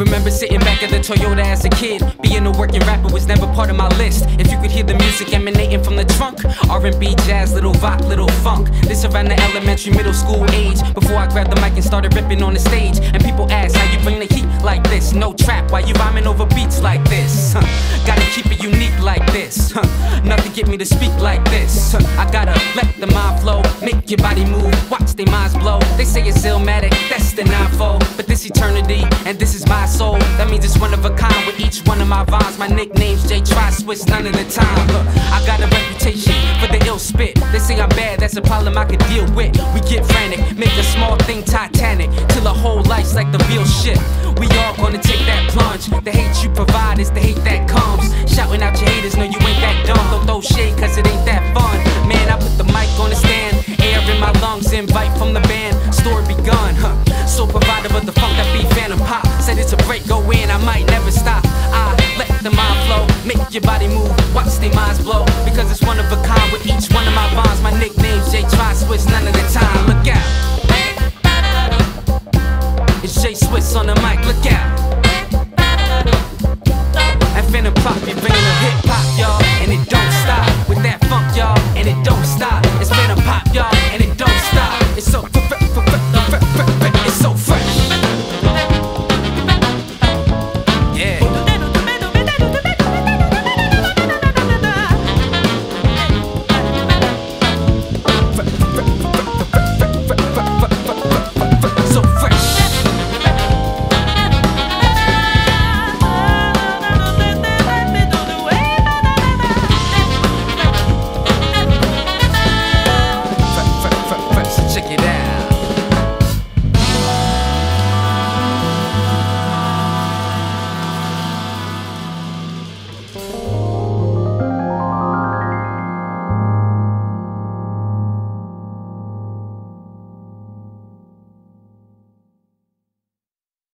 of the Toyota as a kid. Being a working rapper was never part of my list. If you could hear the music emanating from the trunk, R&B, jazz, little rock, little funk. This around the elementary, middle school age. Before I grabbed the mic and started ripping on the stage, and people ask how you bring the heat like this. No trap, why you rhyming over beats like this? Huh. Gotta keep it unique like this. Huh. Nothing get me to speak like this. Huh. I gotta let the mind flow, make your body move, watch their minds blow. They say it's illmatic, that's the ninefold. But this eternity, and this is my soul. That means it's one of a kind with each one of my rhymes. My nickname's J Try Swiss none of the time. I got a reputation for the ill spit. They say I'm bad, that's a problem I could deal with. We get frantic, make a small thing Titanic, till a whole life's like the real shit. We all gonna take that plunge. The hate you provide is the hate that comes. Shouting out your haters, no, you ain't that dumb. Don't throw shade, cause it ain't that fun. Man, I put the mic on the stand, air in my lungs, invite from the band. Story begun, huh? So provider of the funk that beat Phantom Pop. Said it's a break, go in, I might never stop. I let the mind flow, make your body move, watch their minds blow. Because it's one of a kind with each one